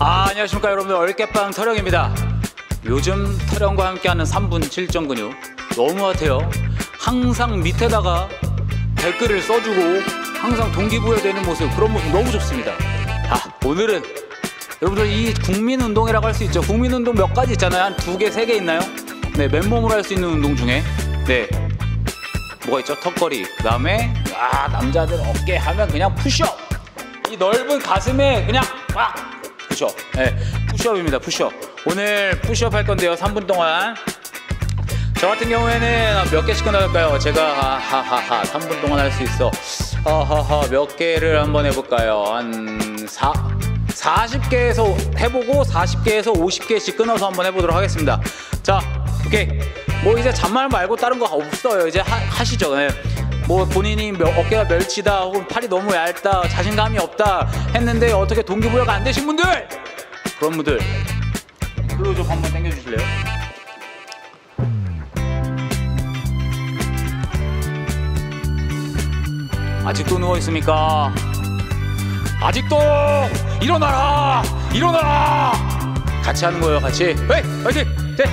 아, 안녕하십니까 여러분들 얼깨빵 터령입니다. 요즘 터령과 함께하는 3분 7점 근육 너무 핫해요. 항상 밑에다가 댓글을 써주고 항상 동기부여되는 모습 그런 모습 너무 좋습니다. 아 오늘은 여러분들 이 국민운동이라고 할 수 있죠. 국민운동 몇 가지 있잖아요. 한 두 개, 세 개 있나요? 네, 맨몸으로 할 수 있는 운동 중에 네 뭐가 있죠? 턱걸이. 그 다음에 아 남자들 어깨 하면 그냥 푸시업. 이 넓은 가슴에 그냥 막 푸시업. 네, 푸시업입니다. 푸시업. 오늘 푸시업 할 건데요. 3분 동안. 저 같은 경우에는 몇 개씩 끊어볼까요? 제가 하하하 3분 동안 할 수 있어. 하하하 몇 개를 한번 해볼까요? 한 4, 40개에서 해보고 40개에서 50개씩 끊어서 한번 해보도록 하겠습니다. 자, 오케이. 뭐 이제 잔말 말고 다른 거 없어요. 이제 하, 시죠 네. 뭐 본인이 몇, 어깨가 멸치다 혹은 팔이 너무 얇다 자신감이 없다 했는데 어떻게 동기부여가 안 되신 분들 그런 분들 클로즈업 한번 당겨주실래요? 아직도 누워 있습니까? 아직도 일어나라! 일어나라! 같이 하는 거예요, 같이. 네, 화이팅! 네.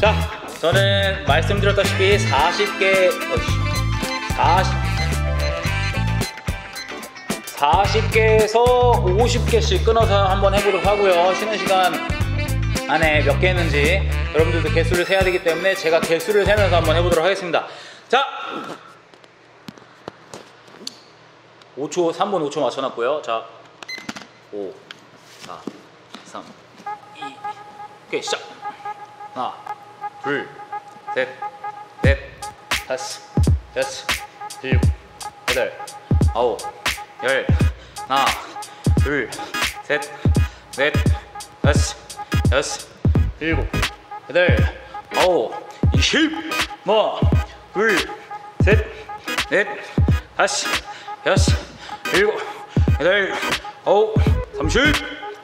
자, 저는 말씀드렸다시피 40개, 어이씨, 40, 40개에서 50개씩 끊어서 한번 해보도록 하고요. 쉬는 시간 안에 몇 개 했는지 여러분들도 개수를 세야 되기 때문에 제가 개수를 세면서 한번 해보도록 하겠습니다. 자, 5초, 3분 5초 맞춰놨고요. 자, 5, 4, 3, 2, 오케이, 시작. 하나, 둘, 셋, 넷, 다섯, 여섯, 일곱, 여덟, 아홉, 열, 하나, 둘, 셋, 넷, 다섯, 여섯, 일곱, 여덟, 아홉, 이십, 뭐, 둘, 셋, 넷, 다섯, 여섯, 일곱, 여덟, 아홉, 삼십,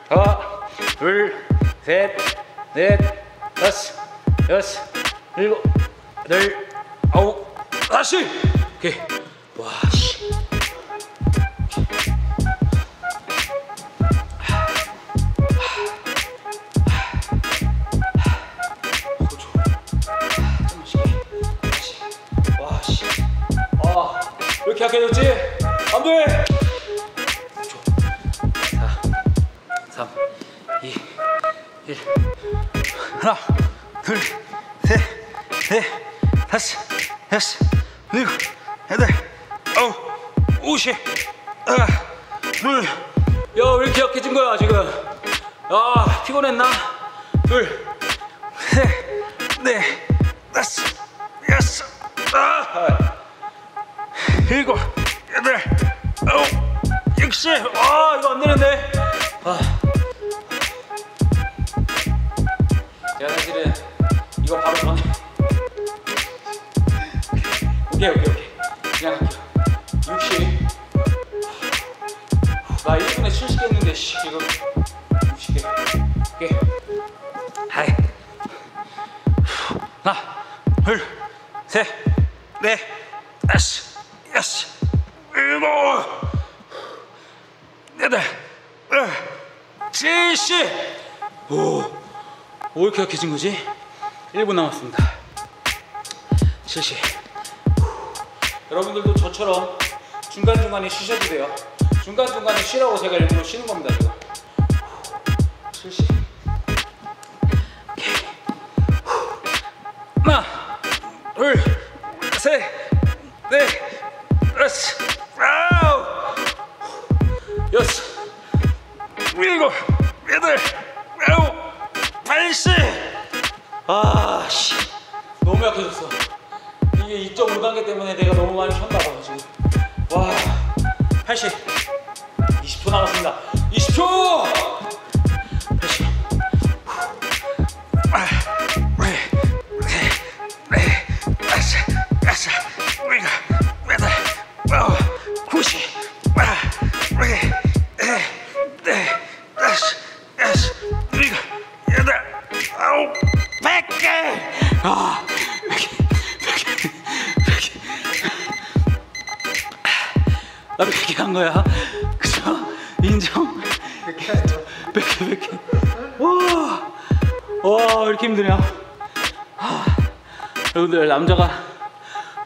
하나, 둘, 셋, 넷, 다섯, 여섯, 일곱, 여덟, 아홉, 다시. 오케이. 와. 아, 왜 이렇게 약해졌지? 안 돼! 4, 3, 2, 1. 하나, 둘, 셋, 넷, 다섯, 여섯, 일곱, 여덟, 아홉, 오십, 하나, 둘. 야, 왜 이렇게 약해진 거야, 지금? 아, 피곤했나? 둘, 셋, 넷, 다섯, 여섯, 아, 일곱, 여덟, 아홉, 육십. 아, 이거 안 되는데. 아. 이거 바로 전에 오케이 오케이 오케이. 그냥 할게요. 60. 나 1분에 70개 했는데 씨 지금. 60개 오케이. 하이. 하나 일곱 여덟 어, 칠십. 오, 왜 이렇게 약해진 거지? 1분 남았습니다. 실시. 여러분들도 저처럼 중간중간에 쉬셔도 돼요. 중간중간에 쉬라고 제가 일부러 쉬는 겁니다, 지금. 실시. 하나, 둘, 셋, 넷, 다섯, 아홉, 여섯, 일곱, 여덟, 아, 씨. 너무 약해졌어. 이게 2.5단계 때문에 내가 너무 많이 쉬었나 봐, 지금. 와, 80. 20초 남았습니다. 20초! 80. 아, 백개 아, 백개백개백개나 100개 한 거야. 그쵸? 인정? 백개, 백개. 와, 와, 이렇게 힘드냐? 하, 아, 여러분들, 남자가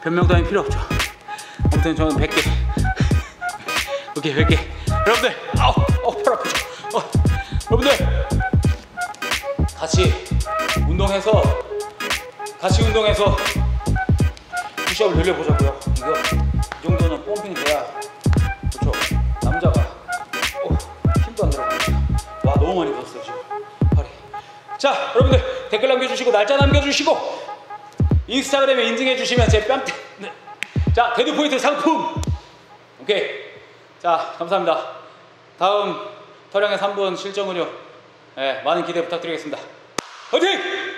변명도 할 필요 없죠. 아무튼 저는 100개. 오케이, 백개. 여러분들, 아우, 아우, 팔 아프죠? 어, 여러분들, 같이 운동해서, 같이 운동해서 푸시업을 늘려보자고요. 이거, 이 정도는 펌핑 돼야 그렇죠. 남자가 어, 힘도 안 들어가요. 와 너무 많이 부었어요 지금 팔이. 자 여러분들 댓글 남겨주시고 날짜 남겨주시고 인스타그램에 인증해 주시면 제 뺨때. 네. 자 데드 포인트 상품. 오케이. 자 감사합니다. 다음 터령의 3분 실전 근육 네, 많은 기대 부탁드리겠습니다. 화이팅!